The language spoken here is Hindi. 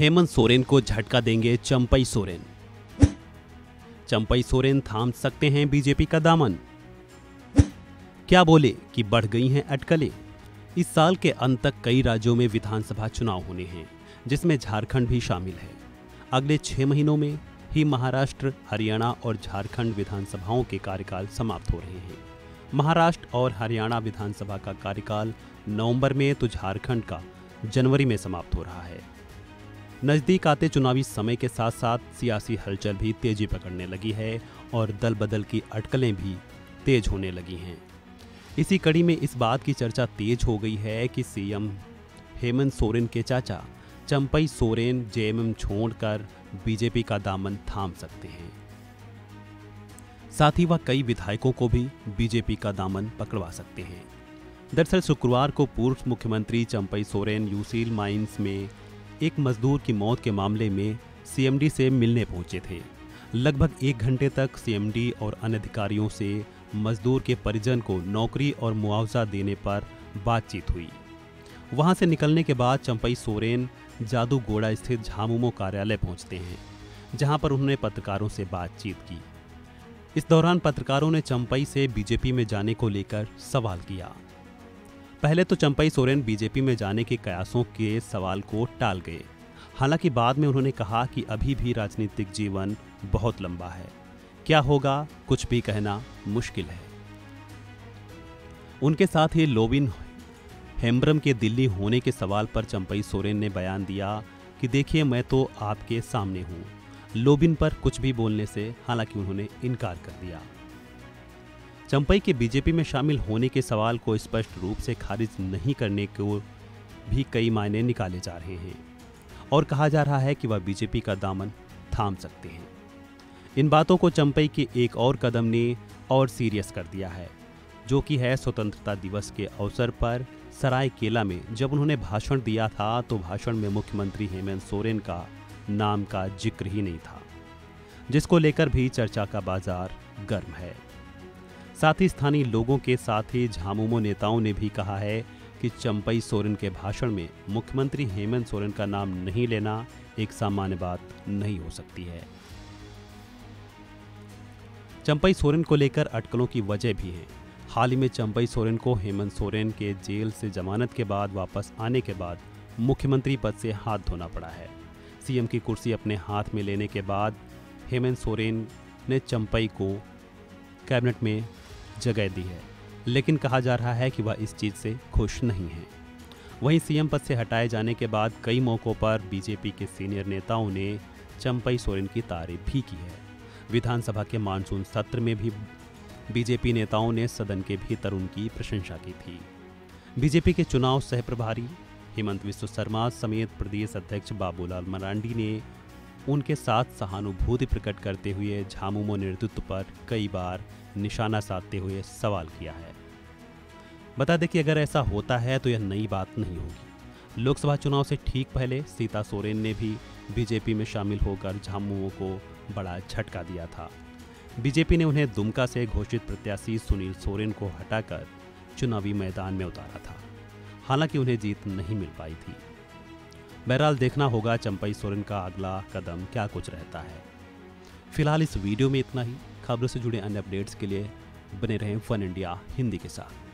हेमंत सोरेन को झटका देंगे चंपई सोरेन। चंपई सोरेन थाम सकते हैं बीजेपी का दामन। क्या बोले कि बढ़ गई हैं अटकलें? इस साल के अंत तक कई राज्यों में विधानसभा चुनाव होने हैं, जिसमें झारखंड भी शामिल है। अगले छह महीनों में ही महाराष्ट्र, हरियाणा और झारखंड विधानसभाओं के कार्यकाल समाप्त हो रहे हैं। महाराष्ट्र और हरियाणा विधानसभा का कार्यकाल नवंबर में तो झारखंड का जनवरी में समाप्त हो रहा है। नज़दीक आते चुनावी समय के साथ साथ सियासी हलचल भी तेज़ी पकड़ने लगी है और दल बदल की अटकलें भी तेज होने लगी हैं। इसी कड़ी में इस बात की चर्चा तेज हो गई है कि सीएम हेमंत सोरेन के चाचा चंपई सोरेन, जेएमएम छोड़कर बीजेपी का दामन थाम सकते हैं। साथ ही वह कई विधायकों को भी बीजेपी का दामन पकड़वा सकते हैं। दरअसल शुक्रवार को पूर्व मुख्यमंत्री चंपई सोरेन, यूसील माइंस में एक मजदूर की मौत के मामले में सीएमडी से मिलने पहुँचे थे। लगभग एक घंटे तक सीएमडी और अन्य अधिकारियों से मजदूर के परिजन को नौकरी और मुआवजा देने पर बातचीत हुई। वहाँ से निकलने के बाद चंपई सोरेन जादूगोड़ा स्थित झामुमो कार्यालय पहुँचते हैं, जहाँ पर उन्होंने पत्रकारों से बातचीत की। इस दौरान पत्रकारों ने चंपई से बीजेपी में जाने को लेकर सवाल किया। पहले तो चंपई सोरेन बीजेपी में जाने के कयासों के सवाल को टाल गए। हालाँकि बाद में उन्होंने कहा कि अभी भी राजनीतिक जीवन बहुत लंबा है। क्या होगा? कुछ भी कहना मुश्किल है। उनके साथ ही लोबिन हेम्ब्रम के दिल्ली होने के सवाल पर चंपई सोरेन ने बयान दिया कि देखिए, मैं तो आपके सामने हूँ। लोबिन पर कुछ भी बोलने से हालाँकि उन्होंने इनकार कर दिया। चंपई के बीजेपी में शामिल होने के सवाल को स्पष्ट रूप से खारिज नहीं करने को भी कई मायने निकाले जा रहे हैं और कहा जा रहा है कि वह बीजेपी का दामन थाम सकते हैं। इन बातों को चंपई के एक और कदम ने और सीरियस कर दिया है, जो कि है स्वतंत्रता दिवस के अवसर पर सराय केला में। जब उन्होंने भाषण दिया था तो भाषण में मुख्यमंत्री हेमंत सोरेन का नाम का ज़िक्र ही नहीं था, जिसको लेकर भी चर्चा का बाज़ार गर्म है। साथ ही स्थानीय लोगों के साथ ही झामुमो नेताओं ने भी कहा है कि चंपई सोरेन के भाषण में मुख्यमंत्री हेमंत सोरेन का नाम नहीं लेना एक सामान्य बात नहीं हो सकती है। चंपई सोरेन को लेकर अटकलों की वजह भी है। हाल ही में चंपई सोरेन को हेमंत सोरेन के जेल से जमानत के बाद वापस आने के बाद मुख्यमंत्री पद से हाथ धोना पड़ा है। सीएम की कुर्सी अपने हाथ में लेने के बाद हेमंत सोरेन ने चंपई को कैबिनेट में जगह दी है। लेकिन कहा जा रहा है कि वह इस चीज़ से खुश नहीं है। वहीं सीएम पद से हटाए जाने के बाद कई मौक़ों पर बीजेपी के सीनियर नेताओं ने चंपई सोरेन की तारीफ़ भी की है। विधानसभा के मानसून सत्र में भी बीजेपी नेताओं ने सदन के भीतर उनकी प्रशंसा की थी। बीजेपी के चुनाव सह प्रभारी हेमंत विश्व शर्मा समेत प्रदेश अध्यक्ष बाबूलाल मरांडी ने उनके साथ सहानुभूति प्रकट करते हुए झामुमो नेतृत्व पर कई बार निशाना साधते हुए सवाल किया है। बता दें कि अगर ऐसा होता है तो यह नई बात नहीं होगी। लोकसभा चुनाव से ठीक पहले सीता सोरेन ने भी बीजेपी में शामिल होकर झामुमो को बड़ा झटका दिया था। बीजेपी ने उन्हें दुमका से घोषित प्रत्याशी सुनील सोरेन को हटाकर चुनावी मैदान में उतारा था। हालाँकि उन्हें जीत नहीं मिल पाई थी। बहरहाल देखना होगा चंपई सोरेन का अगला कदम क्या कुछ रहता है। फ़िलहाल इस वीडियो में इतना ही। खबरों से जुड़े अन्य अपडेट्स के लिए बने रहें फन इंडिया हिंदी के साथ।